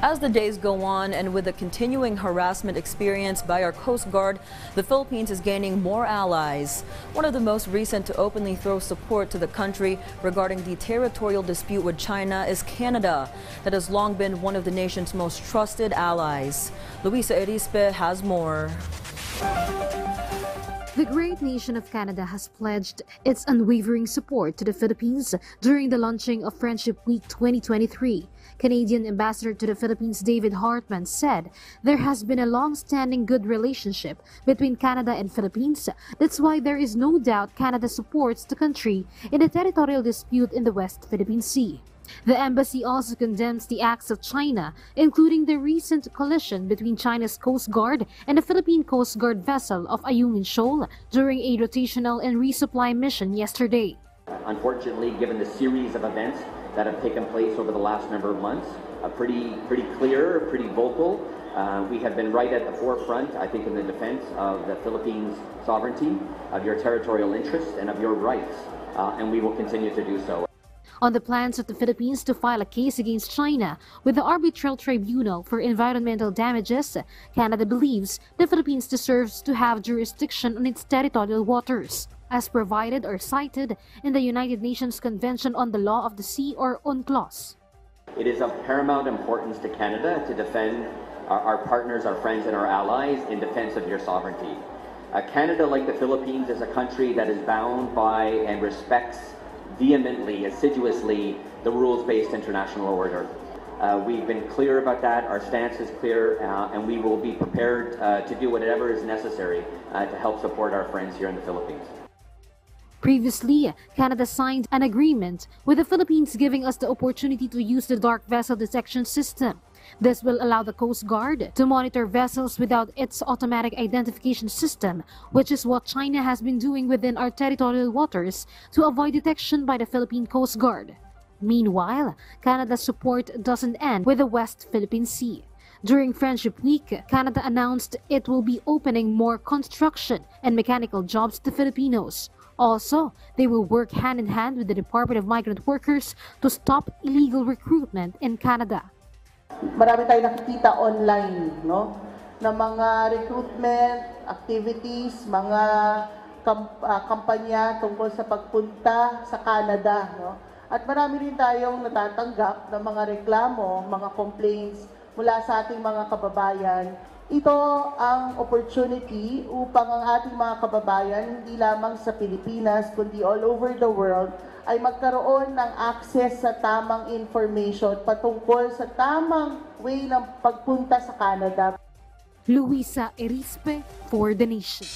As the days go on and with the continuing harassment experienced by our Coast Guard, the Philippines is gaining more allies. One of the most recent to openly throw support to the country regarding the territorial dispute with China is Canada, that has long been one of the nation's most trusted allies. Luisa Erispe has more. The great nation of Canada has pledged its unwavering support to the Philippines during the launching of Friendship Week 2023. Canadian Ambassador to the Philippines David Hartman said there has been a long-standing good relationship between Canada and Philippines. That's why there is no doubt Canada supports the country in the territorial dispute in the West Philippine Sea. The embassy also condemns the acts of China, including the recent collision between China's Coast Guard and a Philippine Coast Guard vessel of Ayungin Shoal during a rotational and resupply mission yesterday. Unfortunately, given the series of events that have taken place over the last number of months, uh, pretty, pretty clear, pretty vocal. Uh, we have been right at the forefront, I think, in the defense of the Philippines' sovereignty, of your territorial interests, and of your rights, uh, and we will continue to do so. On the plans of the Philippines to file a case against China with the Arbitral Tribunal for Environmental Damages, Canada believes the Philippines deserves to have jurisdiction on its territorial waters, as provided or cited in the United Nations Convention on the Law of the Sea or UNCLOS. It is of paramount importance to Canada to defend our, our partners, our friends, and our allies in defense of your sovereignty. Uh, Canada, like the Philippines, is a country that is bound by and respects vehemently, assiduously, the rules-based international order. Uh, we've been clear about that, our stance is clear, uh, and we will be prepared uh, to do whatever is necessary uh, to help support our friends here in the Philippines. Previously, Canada signed an agreement with the Philippines giving us the opportunity to use the dark vessel detection system. This will allow the Coast Guard to monitor vessels without its automatic identification system, which is what China has been doing within our territorial waters to avoid detection by the Philippine Coast Guard. Meanwhile, Canada's support doesn't end with the West Philippine Sea. During Friendship Week, Canada announced it will be opening more construction and mechanical jobs to Filipinos. Also, they will work hand in hand with the Department of Migrant Workers to stop illegal recruitment in Canada. Marami tayong nakikita online, no? Na mga recruitment activities, mga kam- ah, kampanya tungkol sa pagpunta sa Canada, no? At marami rin tayong natatanggap ng mga reklamo, mga complaints mula sa ating mga kababayan. Ito ang opportunity upang ang ating mga kababayan, hindi lamang sa Pilipinas, kundi all over the world, ay magkaroon ng access sa tamang information patungkol sa tamang way ng pagpunta sa Canada. Luisa Erispe for the Nation.